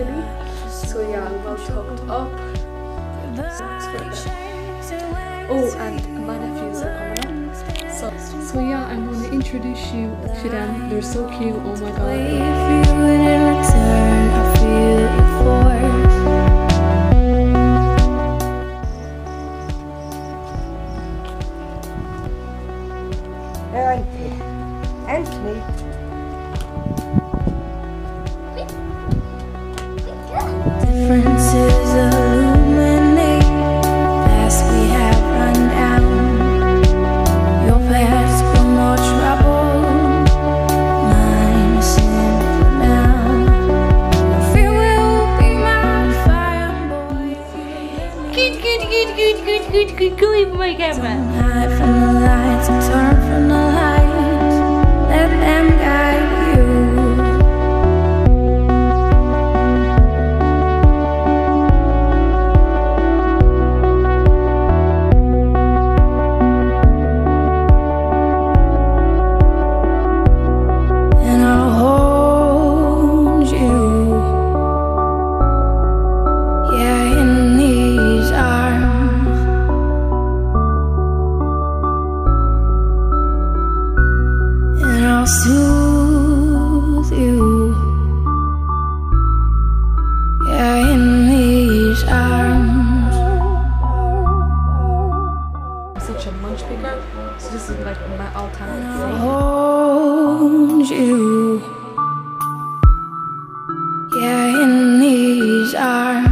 actually. So yeah, well talked up. Oh, and my nephews are coming up. So, so yeah, I'm going to introduce you to them. They're so cute. Oh my god. Anthony, good, good, good, my camera. Soothe you. Yeah, in these arms. I'm such a munch picker. So this is like my all-time I'll favorite. hold you. Yeah, in these arms.